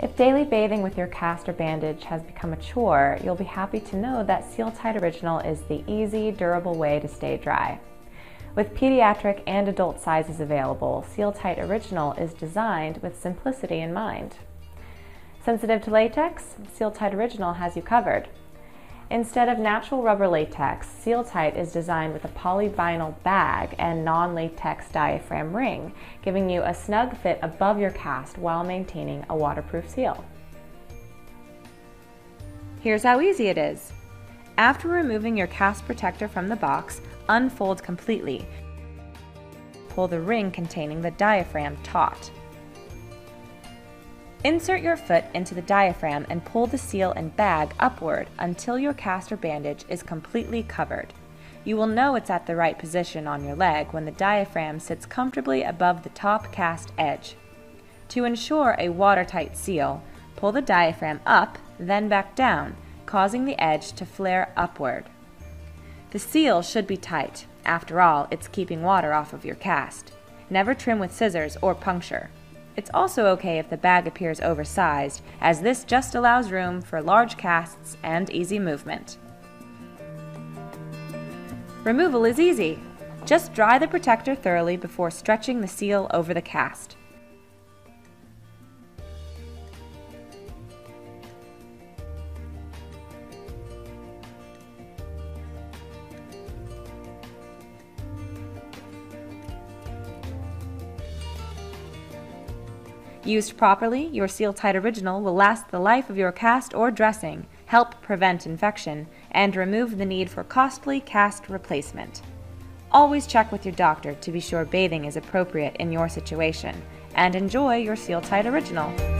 If daily bathing with your cast or bandage has become a chore, you'll be happy to know that Seal-Tight Original is the easy, durable way to stay dry. With pediatric and adult sizes available, Seal-Tight Original is designed with simplicity in mind. Sensitive to latex? Seal-Tight Original has you covered. Instead of natural rubber latex, Seal-Tight is designed with a polyvinyl bag and non-latex diaphragm ring, giving you a snug fit above your cast while maintaining a waterproof seal. Here's how easy it is. After removing your cast protector from the box, unfold completely. Pull the ring containing the diaphragm taut. Insert your foot into the diaphragm and pull the seal and bag upward until your cast or bandage is completely covered. You will know it's at the right position on your leg when the diaphragm sits comfortably above the top cast edge. To ensure a watertight seal, pull the diaphragm up, then back down, causing the edge to flare upward. The seal should be tight. After all, it's keeping water off of your cast. Never trim with scissors or puncture. It's also okay if the bag appears oversized, as this just allows room for large casts and easy movement. Removal is easy. Just dry the protector thoroughly before stretching the seal over the cast. Used properly, your Seal-Tight Original will last the life of your cast or dressing, help prevent infection, and remove the need for costly cast replacement. Always check with your doctor to be sure bathing is appropriate in your situation, and enjoy your Seal-Tight Original.